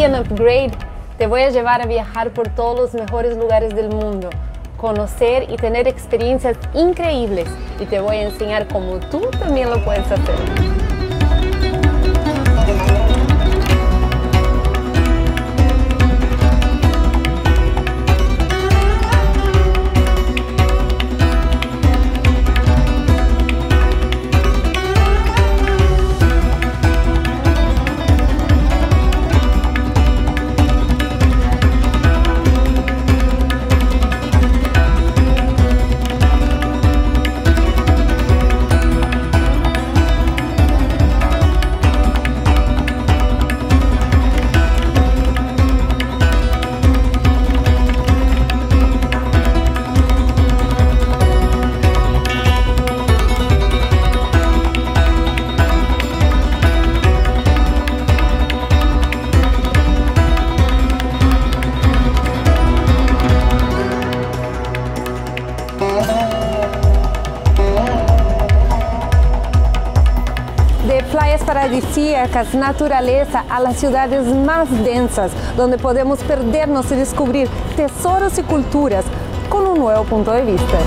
un upgrade, te voy a llevar a viajar por todos los mejores lugares del mundo, conocer y tener experiencias increíbles y te voy a enseñar cómo tú también lo puedes hacer. De playas paradisíacas, naturaleza, a las ciudades más densas, donde podemos perdernos y descubrir tesoros y culturas con un nuevo punto de vista.